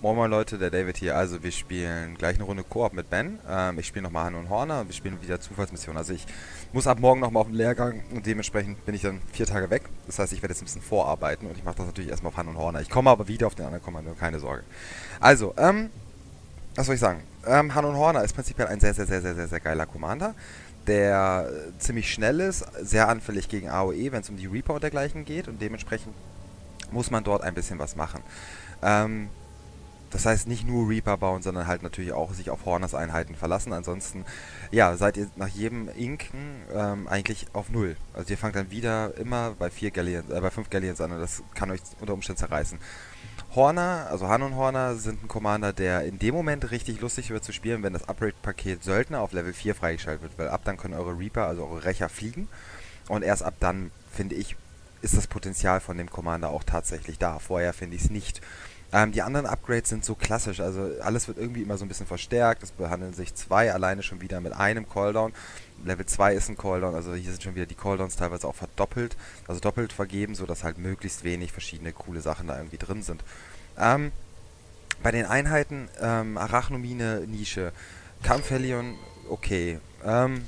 Moin Moin Leute, der David hier. Also wir spielen gleich eine Runde Koop mit Ben. Ähm, ich spiele nochmal Han und Horner wir spielen wieder Zufallsmission. Also ich muss ab morgen nochmal auf den Lehrgang und dementsprechend bin ich dann vier Tage weg. Das heißt, ich werde jetzt ein bisschen vorarbeiten und ich mache das natürlich erstmal auf Han und Horner. Ich komme aber wieder auf den anderen Kommando, keine Sorge. Also, ähm, was soll ich sagen? Ähm, Han und Horner ist prinzipiell ein sehr, sehr, sehr, sehr, sehr, sehr geiler Commander, der ziemlich schnell ist, sehr anfällig gegen AOE, wenn es um die Reaper und dergleichen geht und dementsprechend muss man dort ein bisschen was machen. Ähm, das heißt nicht nur Reaper bauen, sondern halt natürlich auch sich auf Horners Einheiten verlassen. Ansonsten, ja, seid ihr nach jedem Inken ähm, eigentlich auf Null. Also ihr fangt dann wieder immer bei vier Galleons, äh, bei fünf Galleons an und das kann euch unter Umständen zerreißen. Horner, also Han und Horner sind ein Commander, der in dem Moment richtig lustig wird zu spielen, wenn das Upgrade-Paket Söldner auf Level 4 freigeschaltet wird, weil ab dann können eure Reaper, also eure Rächer, fliegen. Und erst ab dann, finde ich, ist das Potenzial von dem Commander auch tatsächlich da. Vorher finde ich es nicht. Ähm, die anderen Upgrades sind so klassisch, also alles wird irgendwie immer so ein bisschen verstärkt. Es behandeln sich zwei alleine schon wieder mit einem Cooldown. Level 2 ist ein Cooldown, also hier sind schon wieder die Cooldowns teilweise auch verdoppelt, also doppelt vergeben, sodass halt möglichst wenig verschiedene coole Sachen da irgendwie drin sind. Ähm, bei den Einheiten, ähm, Arachnomine, Nische, Kampfhelion, okay. Ähm,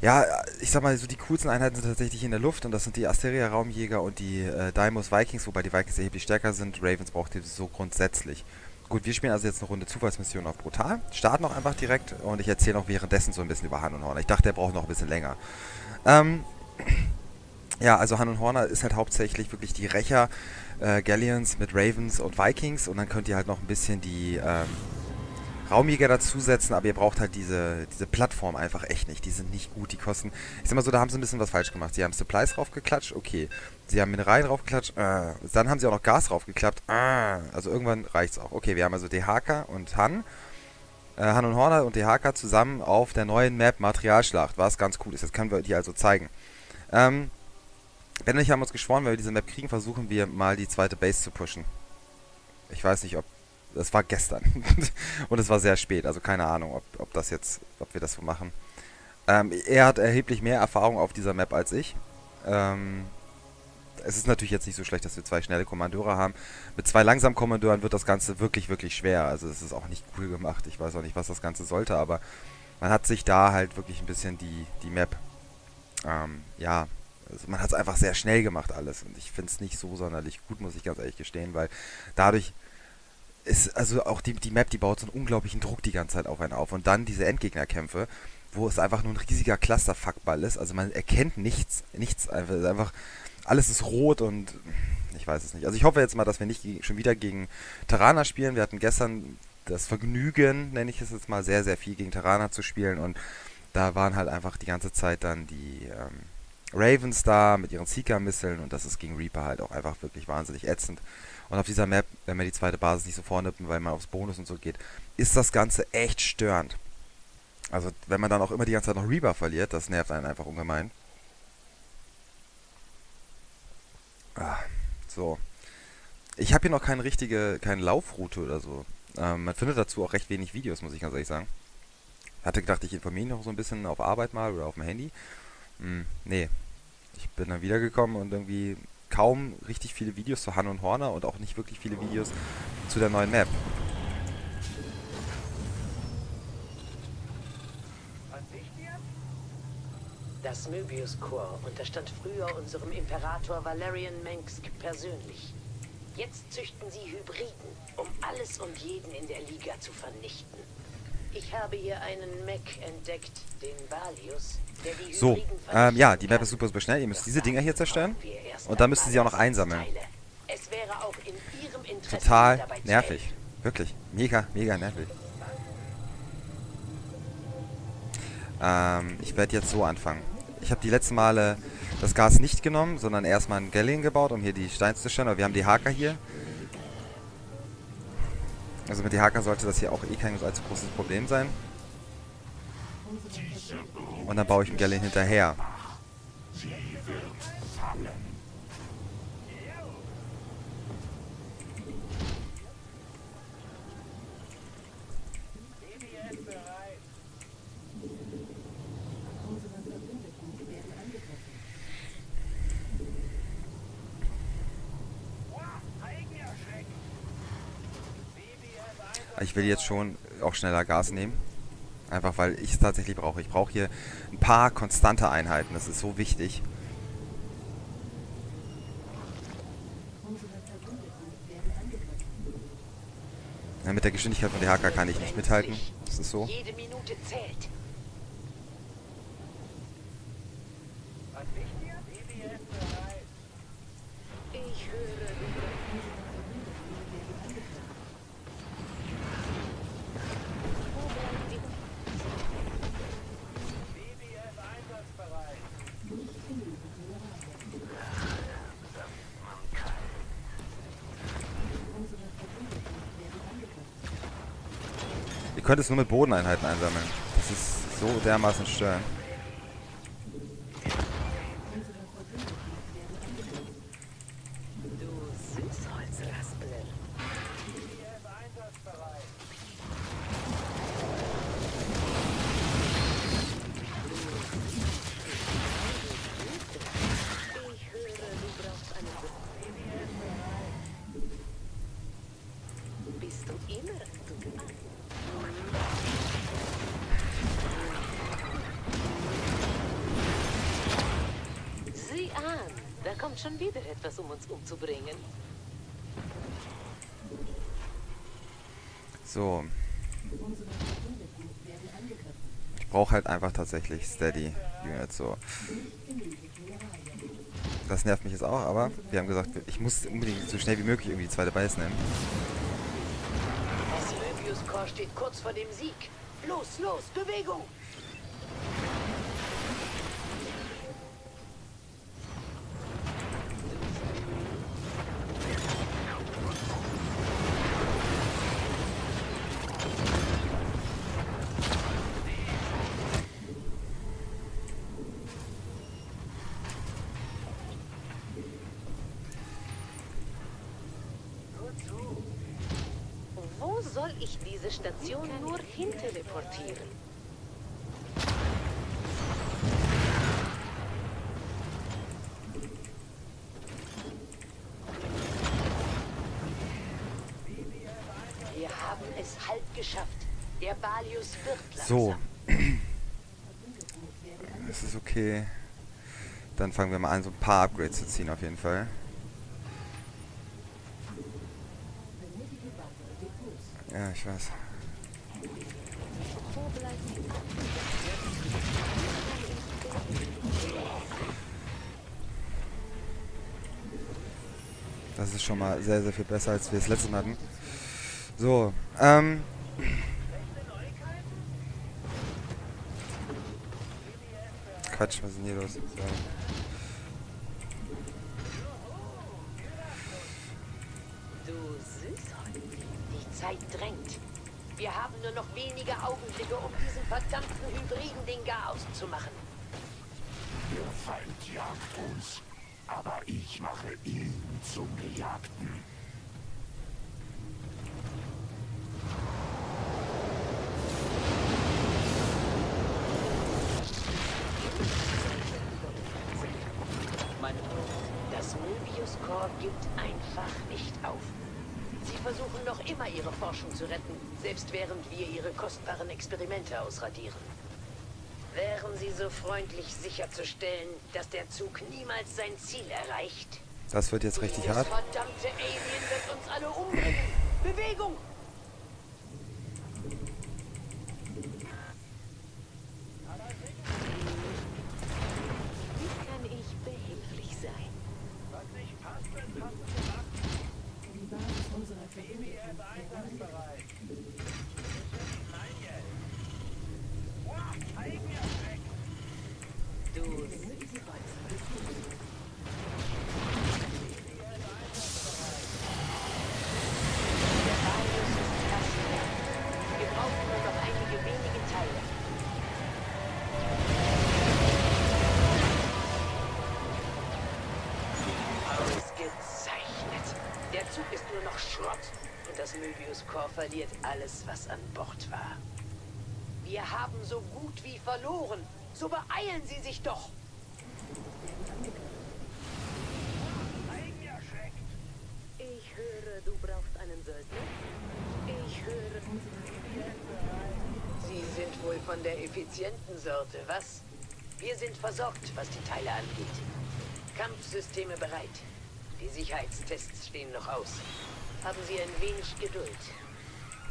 ja, ich sag mal, so die coolsten Einheiten sind tatsächlich in der Luft und das sind die Asteria-Raumjäger und die äh, Daimos Vikings, wobei die Vikings erheblich stärker sind. Ravens braucht ihr so grundsätzlich. Gut, wir spielen also jetzt eine Runde Zufallsmission auf Brutal. Starten auch einfach direkt und ich erzähle noch währenddessen so ein bisschen über Han und Horner. Ich dachte, der braucht noch ein bisschen länger. Ähm, ja, also Han und Horner ist halt hauptsächlich wirklich die Rächer, äh, Galleons mit Ravens und Vikings und dann könnt ihr halt noch ein bisschen die, ähm, Raumjäger dazusetzen, aber ihr braucht halt diese, diese Plattform einfach echt nicht. Die sind nicht gut, die kosten. Ich sag mal so, da haben sie ein bisschen was falsch gemacht. Sie haben Supplies draufgeklatscht, okay. Sie haben Mineralien draufgeklatscht, äh. Dann haben sie auch noch Gas draufgeklappt, äh. Also irgendwann reicht's auch. Okay, wir haben also DHK und Han. Äh, Han und Horner und DHK zusammen auf der neuen Map Materialschlacht, was ganz cool ist. Jetzt können wir die also zeigen. Ähm, Ben und ich haben uns geschworen, wenn wir diese Map kriegen, versuchen wir mal die zweite Base zu pushen. Ich weiß nicht, ob das war gestern. und es war sehr spät, also keine Ahnung, ob, ob das jetzt, ob wir das so machen. Ähm, er hat erheblich mehr Erfahrung auf dieser Map als ich. Ähm, es ist natürlich jetzt nicht so schlecht, dass wir zwei schnelle Kommandeure haben. Mit zwei langsamen Kommandeuren wird das Ganze wirklich, wirklich schwer. Also es ist auch nicht cool gemacht. Ich weiß auch nicht, was das Ganze sollte, aber man hat sich da halt wirklich ein bisschen die, die Map, ähm, ja, also man hat es einfach sehr schnell gemacht alles. Und ich finde es nicht so sonderlich gut, muss ich ganz ehrlich gestehen, weil dadurch ist, also auch die, die Map, die baut so einen unglaublichen Druck die ganze Zeit auf einen auf. Und dann diese Endgegnerkämpfe, wo es einfach nur ein riesiger Clusterfuckball ist. Also man erkennt nichts, nichts einfach, einfach, alles ist rot und ich weiß es nicht. Also ich hoffe jetzt mal, dass wir nicht schon wieder gegen Terraner spielen. Wir hatten gestern das Vergnügen, nenne ich es jetzt mal, sehr, sehr viel gegen Terraner zu spielen und da waren halt einfach die ganze Zeit dann die ähm, Ravens da mit ihren Seeker-Misseln und das ist gegen Reaper halt auch einfach wirklich wahnsinnig ätzend. Und auf dieser Map, wenn wir die zweite Basis nicht so vornippen, weil man aufs Bonus und so geht, ist das Ganze echt störend. Also, wenn man dann auch immer die ganze Zeit noch Reaper verliert, das nervt einen einfach ungemein. Ah, so. Ich habe hier noch keine richtige, keine Laufroute oder so. Ähm, man findet dazu auch recht wenig Videos, muss ich ganz ehrlich sagen. Hatte gedacht, ich informiere mich noch so ein bisschen auf Arbeit mal oder auf dem Handy. Hm, nee. Ich bin dann wiedergekommen und irgendwie kaum richtig viele Videos zu Han und Horner und auch nicht wirklich viele Videos zu der neuen Map. Das Möbius Corps unterstand früher unserem Imperator Valerian Mengsk persönlich. Jetzt züchten sie Hybriden, um alles und jeden in der Liga zu vernichten. Ich habe hier einen Mech entdeckt, den Valius, der die So, ähm, ja, die Map ist super, super schnell. Ihr müsst diese Dinger hier zerstören. Und dann müsst ihr sie auch noch einsammeln. Total nervig. Wirklich. Mega, mega nervig. Ähm, ich werde jetzt so anfangen. Ich habe die letzten Male das Gas nicht genommen, sondern erstmal ein Galleon gebaut, um hier die Steine zu stellen. Aber wir haben die Haker hier. Also mit die Haker sollte das hier auch eh kein allzu großes Problem sein. Und dann baue ich einen Galleon hinterher. Ich will jetzt schon auch schneller Gas nehmen. Einfach weil ich es tatsächlich brauche. Ich brauche hier ein paar konstante Einheiten. Das ist so wichtig. Ja, mit der Geschwindigkeit von DHK kann ich nicht mithalten. Das ist so. Jede Minute zählt. Ich höre, Wo bleibt die Ihr könnt es nur mit Bodeneinheiten einsammeln. Das ist so dermaßen störend. Du Süßholzraspel. Ich höre, du brauchst einen Be Bist du immer zu gewandt? Sieh an, da kommt schon wieder etwas, um uns umzubringen. So. Ich brauche halt einfach tatsächlich Steady Units so. Das nervt mich jetzt auch, aber wir haben gesagt, ich muss unbedingt so schnell wie möglich irgendwie die zweite Base nehmen. Das Möbius-Korps steht kurz vor dem Sieg. Los, los, Bewegung! Wo soll ich diese Station nur hin teleportieren? Wir haben es halb geschafft. Der Balius wird langsam. So. Das ist okay. Dann fangen wir mal an, so ein paar Upgrades zu ziehen auf jeden Fall. Ja, ich weiß. Das ist schon mal sehr, sehr viel besser, als wir es letztes Mal hatten. So, ähm... Quatsch, was ist denn hier los? So. Du Süßholz. Die Zeit drängt. Wir haben nur noch wenige Augenblicke, um diesen verdammten Hybriden den Garaus zu machen. Der Feind jagt uns, aber ich mache ihn zum Gejagten. Das Möbius-Korps gibt einfach nicht auf. Sie versuchen noch immer ihre Forschung zu retten, selbst während wir kostbaren Experimente ausradieren. Wären Sie so freundlich sicherzustellen, dass der Zug niemals sein Ziel erreicht? Das wird jetzt richtig Dieses hart. verdammte Alien wird uns alle umbringen. Bewegung! Das Möbius-Korps verliert alles, was an Bord war. Wir haben so gut wie verloren. So beeilen Sie sich doch. Ich höre, du brauchst einen Söldner. Ich höre... Sie sind wohl von der effizienten Sorte, was? Wir sind versorgt, was die Teile angeht. Kampfsysteme bereit. Die Sicherheitstests stehen noch aus. Haben Sie ein wenig Geduld.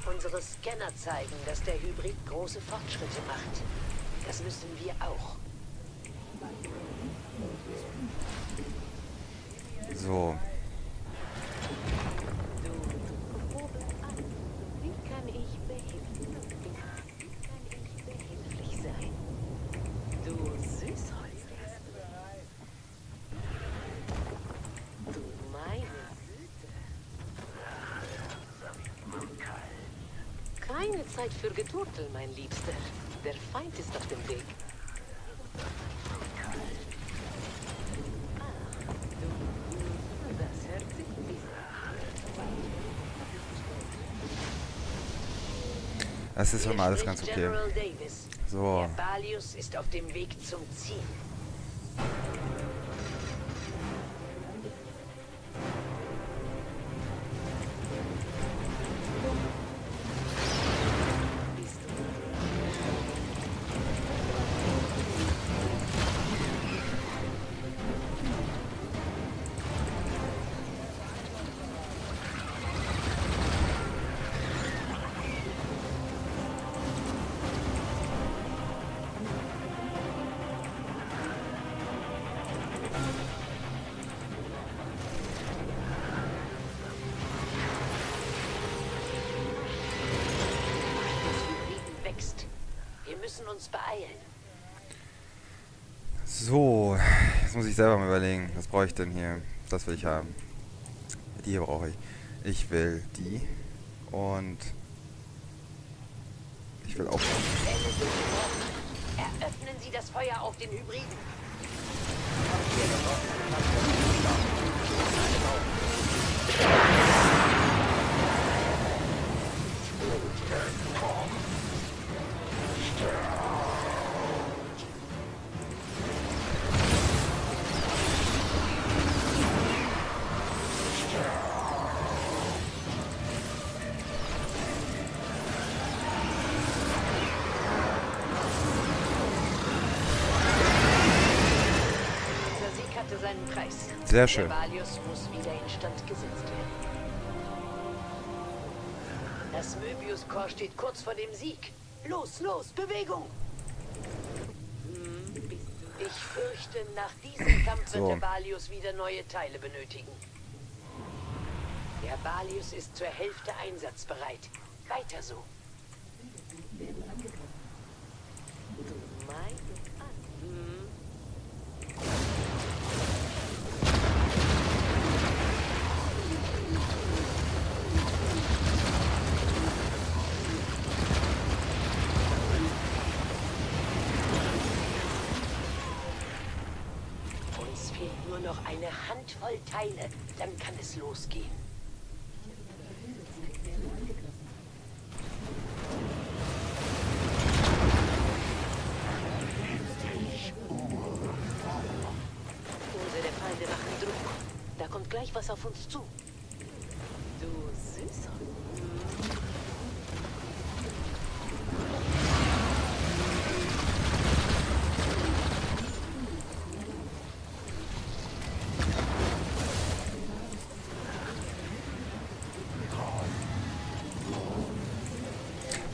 Unsere Scanner zeigen, dass der Hybrid große Fortschritte macht. Das müssen wir auch. So. Du, wie kann ich behilflich, wie kann ich behilflich sein? Du Süßholz. Du meine Güte. Keine Zeit für Geturtel, mein Liebster. Der Feind ist auf dem Weg. Das ist Hier immer alles ganz okay. So. Der Balius ist auf dem Weg zum Ziel. Müssen uns beeilen. So, jetzt muss ich selber mal überlegen, was brauche ich denn hier? Das will ich haben. Die hier brauche ich. Ich will die. Und ich will auch. Eröffnen Sie das Feuer auf den Hybriden. Sehr schön. Der Valius muss wieder instand gesetzt werden. Das Möbius-Korps steht kurz vor dem Sieg. Los, los, Bewegung! Ich fürchte, nach diesem Kampf So. wird der Balius wieder neue Teile benötigen. Der Balius ist zur Hälfte einsatzbereit. Weiter so. Meine Teile, dann kann es losgehen. Unsere Feinde machen Druck. Da kommt gleich was auf uns zu. Du Süßer.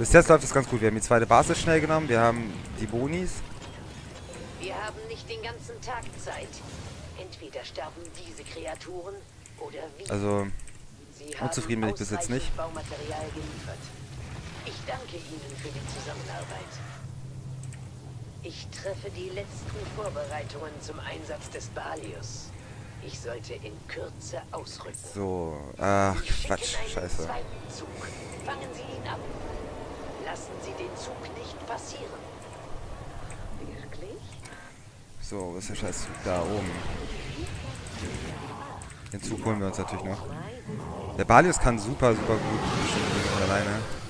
Bis jetzt läuft es ganz gut. Wir haben die zweite Basis schnell genommen. Wir haben die Bonis. Wir haben nicht den ganzen Tag Zeit. Entweder sterben diese Kreaturen oder wir. Also, unzufrieden bin ich bis jetzt nicht. Baumaterial geliefert. Ich danke Ihnen für die Zusammenarbeit. Ich treffe die letzten Vorbereitungen zum Einsatz des Balius. Ich sollte in Kürze ausrücken. so. Ach, Quatsch. Scheiße. Fangen Sie ihn ab. Lassen Sie den Zug nicht passieren. Wirklich? So, wo ist der Scheiß da oben? Den Zug holen wir uns natürlich noch. Der Balius kann super, super gut bestimmte Dinge alleine.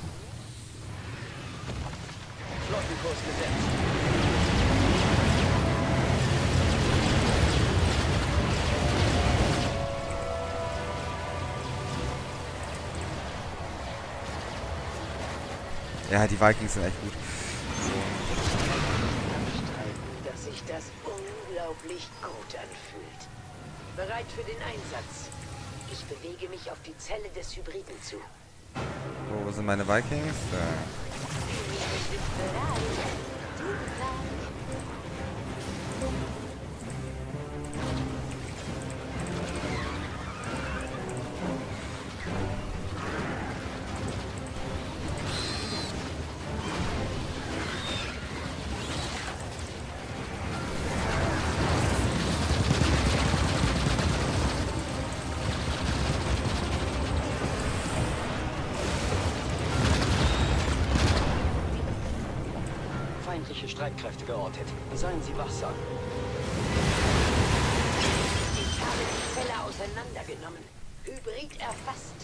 Ja, die Vikings sind echt gut. Dass sich das unglaublich gut anfühlt. Bereit für den Einsatz. Ich bewege mich auf die Zelle des Hybriden zu. So, wo sind meine Vikings? Da. Streitkräfte geortet. Seien Sie wachsam. Ich habe die Zelle auseinandergenommen. Hybrid erfasst.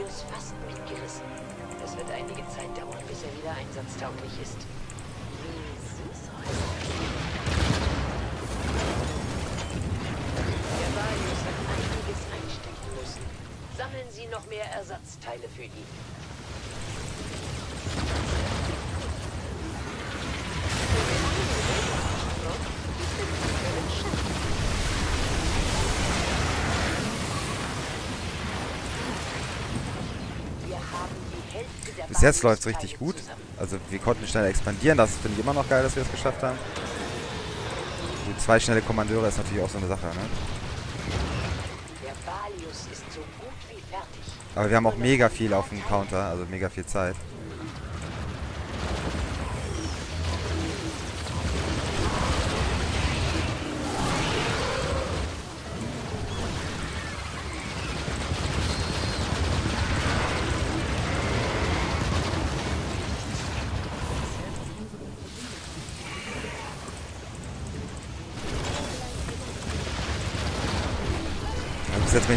Valius fast mitgerissen. Es wird einige Zeit dauern, bis er wieder einsatztauglich ist. Der Valius hat einiges einstecken müssen. Sammeln Sie noch mehr Ersatzteile für ihn. Wir haben die Hälfte der Bis jetzt läuft es richtig gut. Also wir konnten schnell expandieren. Das finde ich immer noch geil, dass wir es geschafft haben. Gut, zwei schnelle Kommandeure ist natürlich auch so eine Sache. Ne? Aber wir haben auch mega viel auf dem Counter. Also mega viel Zeit.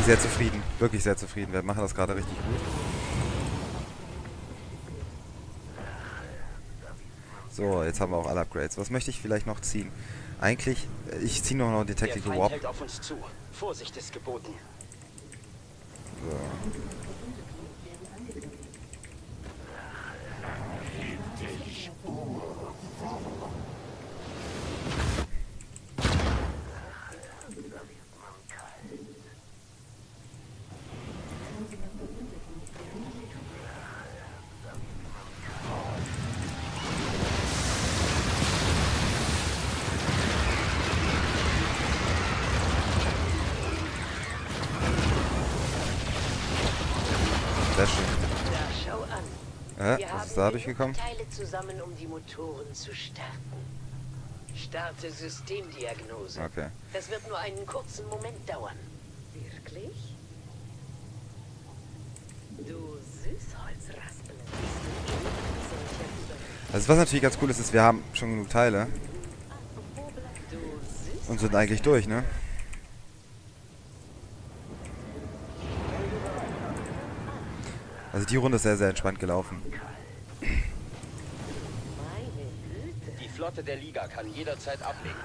Ich sehr zufrieden. Wirklich sehr zufrieden. Wir machen das gerade richtig gut. So, jetzt haben wir auch alle Upgrades. Was möchte ich vielleicht noch ziehen? Eigentlich, äh, ich ziehe noch die Der Tactical Warp. hält auf uns zu. Vorsicht ist geboten. So. Sehr schön. Wir was ist da durchgekommen? genug Teile zusammen, um die Motoren zu starten. Starte Systemdiagnose. Okay. Das wird nur einen kurzen Moment dauern. Wirklich? Du Süßholzraspel. Also was natürlich ganz cool ist, ist, wir haben schon genug Teile und sind eigentlich durch, ne? Also die Runde ist sehr, sehr entspannt gelaufen. Meine Güte. Die Flotte der Liga kann jederzeit ablegen.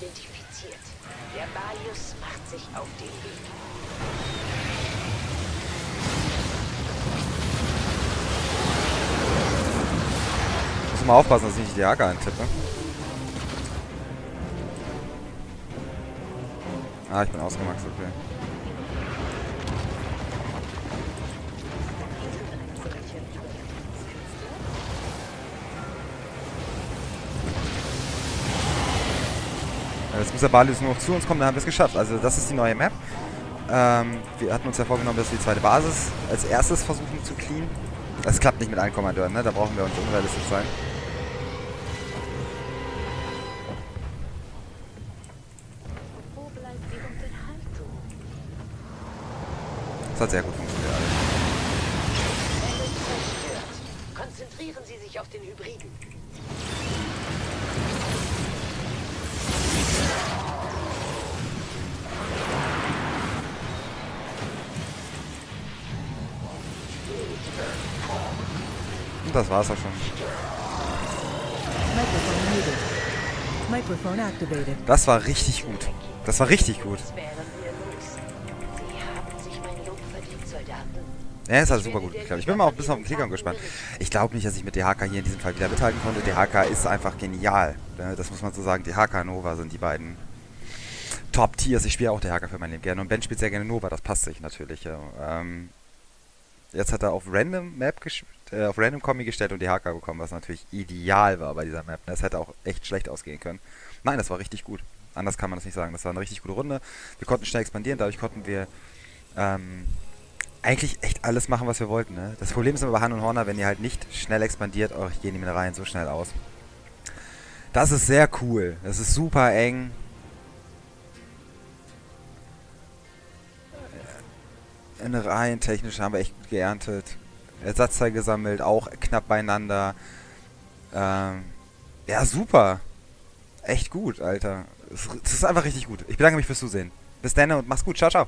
Identifiziert. Der Balius macht sich auf den Weg. Muss mal aufpassen, dass ich nicht die Jagd eintippe. Ah, ich bin ausgemaxt, okay. Jetzt muss der Balius nur noch zu uns kommen, dann haben wir es geschafft. Also das ist die neue Map. Ähm, wir hatten uns ja vorgenommen, dass wir die zweite Basis als erstes versuchen zu clean. Es klappt nicht mit allen Kommandeuren, ne? Da brauchen wir uns unrealistisch sein. Das hat sehr gut funktioniert. alles. Konzentrieren Sie sich auf den Hybriden. Und das war's auch schon. Das war richtig gut. Das war richtig gut. Ja, ist halt super gut geklappt. Ich bin mal auch ein bisschen auf den Klickerung gespannt. Ich glaube nicht, dass ich mit DHK hier in diesem Fall wieder mithalten konnte. DHK ist einfach genial. Ne, Das muss man so sagen. DHK und Nova sind die beiden Top-Tiers. Ich spiele auch DHK für mein Leben gerne. Und Ben spielt sehr gerne Nova. Das passt sich natürlich. Ähm, jetzt hat er auf Random Map gesch- äh, auf Random Kombi gestellt und DHK bekommen, was natürlich ideal war bei dieser Map. Das hätte auch echt schlecht ausgehen können. Nein, das war richtig gut. Anders kann man das nicht sagen. Das war eine richtig gute Runde. Wir konnten schnell expandieren. Dadurch konnten wir ähm, eigentlich echt alles machen, was wir wollten. Ne? Das Problem ist immer bei Han und Horner, wenn ihr halt nicht schnell expandiert, euch gehen die Mineralien so schnell aus. Das ist sehr cool. Das ist super eng. Innereien technisch haben wir echt gut geerntet. Ersatzteil gesammelt, auch knapp beieinander. Ähm, ja, super. Echt gut, Alter. Es ist einfach richtig gut. Ich bedanke mich fürs Zusehen. Bis dann und mach's gut. Ciao, ciao.